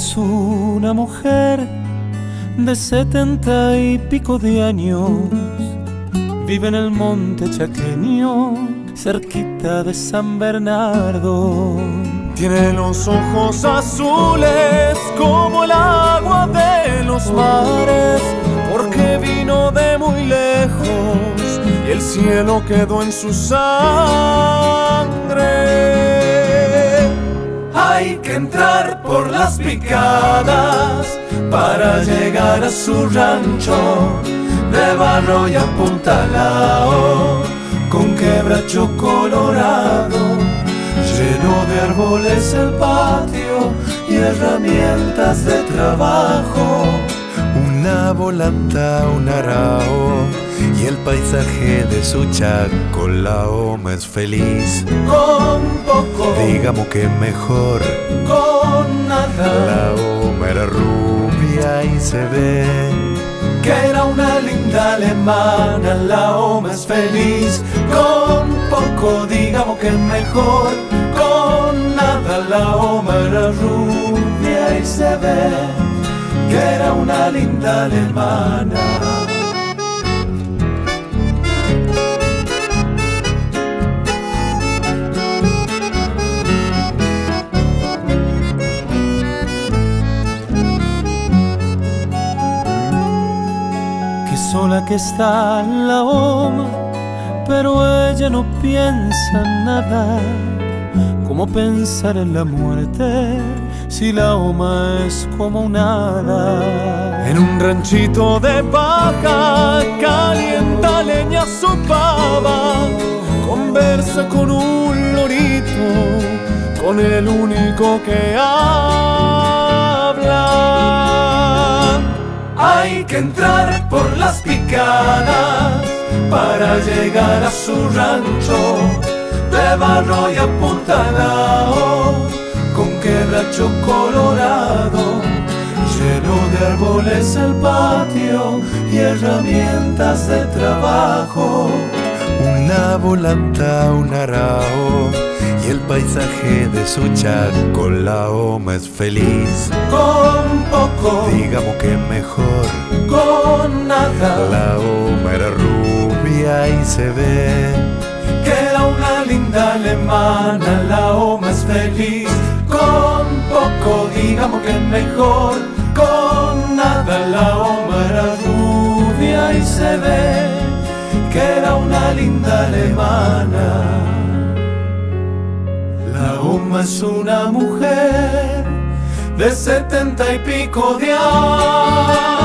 Es una mujer de setenta y pico de años. Vive en el monte chaqueño, cerquita de San Bernardo. Tiene los ojos azules como el agua de los mares, porque vino de muy lejos y el cielo quedó en su sangre. Hay que entrar por las picadas para llegar a su rancho de barro y apuntalao con quebracho colorado lleno de árboles el patio y herramientas de trabajo. Una volanta, un arao y el paisaje de su chaco, la oma es feliz. Con poco, Digamos que mejor, con nada, la oma era rubia y se ve. que era una linda alemana, la oma es feliz. Con poco, digamos que mejor, con nada, la oma era rubia y se ve que era una linda alemana. Sola que está la oma, pero ella no piensa en nada. ¿Cómo pensar en la muerte si la oma es como un hada? En un ranchito de paja calienta leña su pava, conversa con un lorito, con el único que habla. Hay que entrar por las picadas para llegar a su rancho de barro y apuntalao con quebracho colorado lleno de árboles el patio y herramientas de trabajo. Una volanta, un arao y el paisaje de su chaco, la oma es feliz. Con poco, Digamos que mejor, con nada, la oma era rubia y se ve. que era una linda alemana, la oma es feliz. Con poco, digamos que mejor, con nada, la oma era rubia y se ve linda alemana. La oma es una mujer de setenta y pico de años.